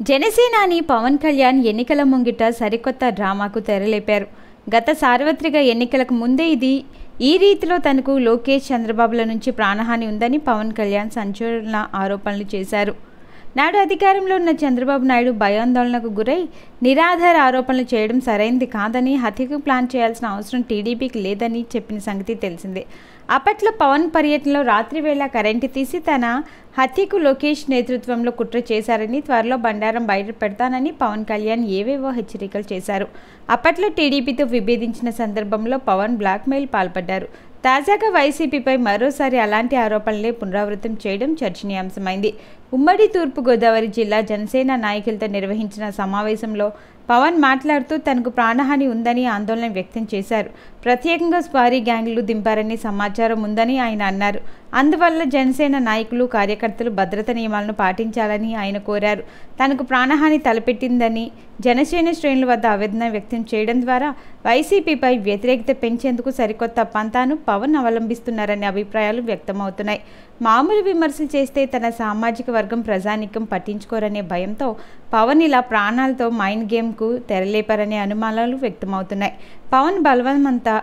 జనసేనాని పవన్ కళ్యాణ్ ఎన్నికల ముంగిట సరికొత్త డ్రామాకు తెరలేపారు. గత సార్వత్రిక ఎన్నికలకు ముందే ఇది ఈ రీతిలో తనకు లోకేష్ చంద్రబాబుల నుంచి ప్రాణహాని ఉందని పవన్ కళ్యాణ్ సంచలన ఆరోపణలు చేశారు. నాడు అధికారంలో ఉన్న చంద్రబాబు నాయుడు భయాందోళనకు గురై నిరాధార ఆరోపణలు చేయడం సరైంది కాదని హత్యకు ప్లాన్ చేయాల్సిన అవసరం టీడీపీకి లేదని చెప్పిన సంగతి తెలిసిందే. అప్పట్లో పవన్ పర్యటనలో రాత్రి వేళ కరెంటు తీసి తన హత్యకు లోకేష్ నేతృత్వంలో కుట్ర చేశారని త్వరలో బండారం బయట పెడతానని పవన్ కళ్యాణ్ ఏవేవో హెచ్చరికలు చేశారు. అప్పట్లో టీడీపీతో విభేదించిన సందర్భంలో పవన్ బ్లాక్మెయిల్ పాల్పడ్డారు. తాజాగా వైసీపీపై మరోసారి అలాంటి ఆరోపణలే పునరావృతం చేయడం చర్చనీయాంశమైంది. ఉమ్మడి తూర్పుగోదావరి జిల్లా జనసేన నాయకులతో నిర్వహించిన సమావేశంలో పవన్ మాట్లాడుతూ తనకు ప్రాణహాని ఉందని ఆందోళన వ్యక్తం చేశారు. ప్రత్యేకంగా స్వారీ గ్యాంగ్లు దింపారని సమాచారం ఉందని ఆయన అన్నారు. అందువల్ల జనసేన నాయకులు కార్యకర్తలు భద్రత నియమాలను పాటించాలని ఆయన కోరారు. తనకు ప్రాణహాని తలపెట్టిందని జనసేన శ్రేణుల వద్ద ఆవేదన వ్యక్తం చేయడం ద్వారా వైసీపీపై వ్యతిరేకత పెంచేందుకు సరికొత్త పంతాను పవన్ అవలంబిస్తున్నారనే అభిప్రాయాలు వ్యక్తమవుతున్నాయి. మామూలు విమర్శలు చేస్తే తన సామాజిక వర్గం ప్రజానికం పట్టించుకోరనే భయంతో పవన్ ఇలా ప్రాణాలతో మైండ్ గేమ్కు తెరలేపారనే అనుమానాలు వ్యక్తమవుతున్నాయి. పవన్ బలవంతా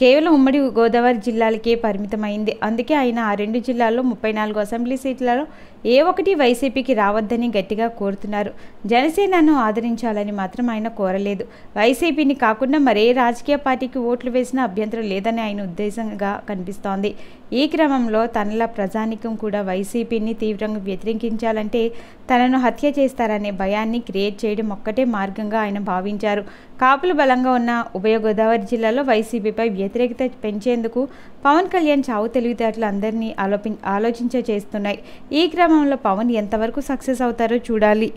కేవలం ఉమ్మడి గోదావరి జిల్లాలకే పరిమితమైంది. అందుకే ఆయన ఆ రెండు జిల్లాల్లో ముప్పై నాలుగు అసెంబ్లీ సీట్లలో ఏ ఒకటి వైసీపీకి రావద్దని గట్టిగా కోరుతున్నారు. జనసేనను ఆదరించాలని మాత్రం ఆయన కోరలేదు. వైసీపీని కాకుండా మరే రాజకీయ పార్టీకి ఓట్లు వేసిన అభ్యంతరం లేదని ఆయన ఉద్దేశంగా కనిపిస్తోంది. ఈ క్రమంలో తనలా ప్రజానికం కూడా వైసీపీని తీవ్రంగా వ్యతిరేకించాలంటే తనను హత్య చేస్తారనే భయాన్ని క్రియేట్ చేయడం ఒక్కటే మార్గంగా ఆయన భావించారు. కాపులు బలంగా ఉన్న ఉభయ గోదావరి జిల్లాలో వైసీపీపై వ్యతిరేకత పెంచేందుకు పవన్ కళ్యాణ్ చావు తెలివితేటలు అందరినీ ఆలోపి ఆలోచించ చేస్తున్నాయి. ఈ క్రమంలో పవన్ ఎంతవరకు సక్సెస్ అవుతారో చూడాలి.